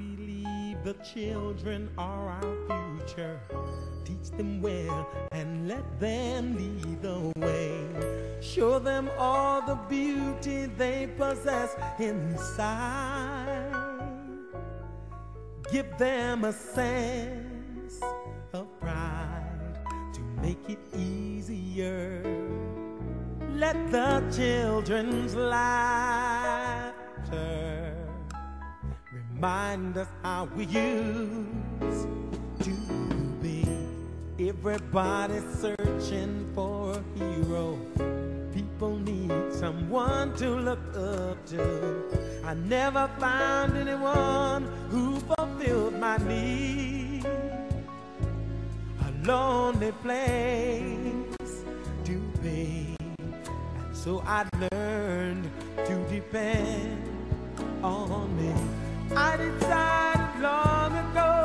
believe the children are our future. Teach them well and let them lead the way. Show them all the beauty they possess inside. Give them a sense of pride to make it easier. Let the children's laughter remind us how we used to be. Everybody's searching for a hero. People need someone to look up to. I never found anyone who fulfilled my need. A lonely place to be. And so I learned to depend on me. I decided long ago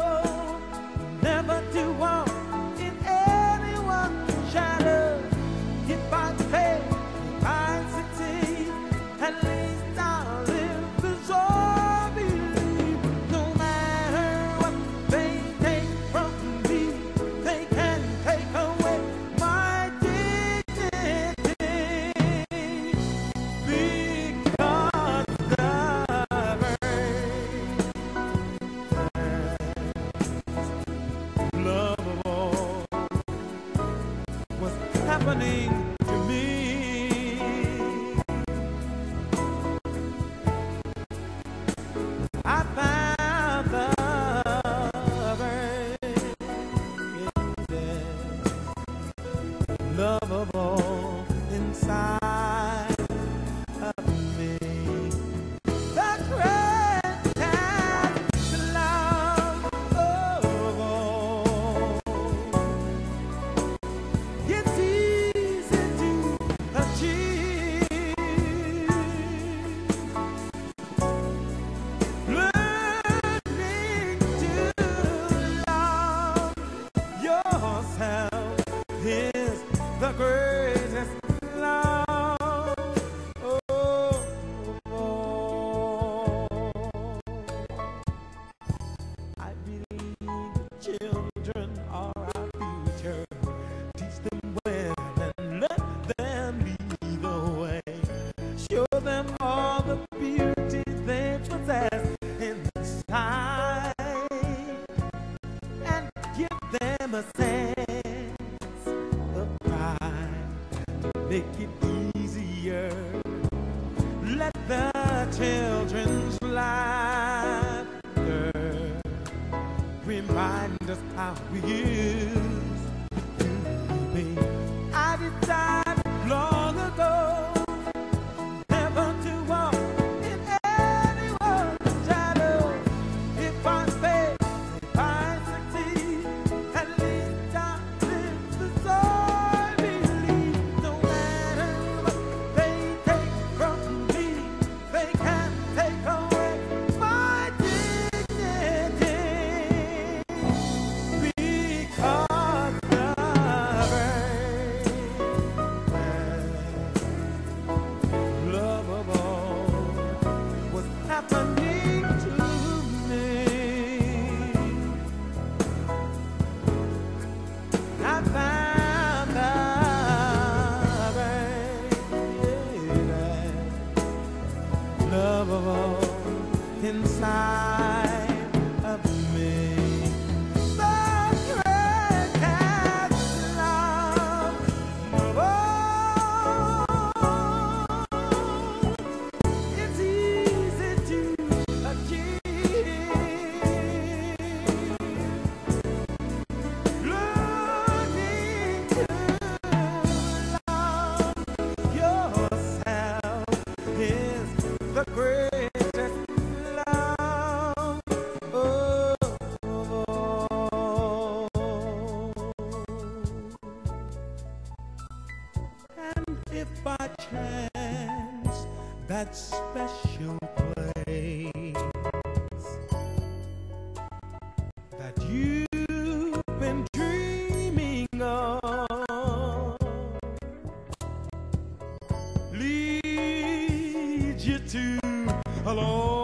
children are our future. Teach them well and let them be the way. Show them all the beauty they possess inside. And give them a sense remind us how we used to be. If by chance that special place hello.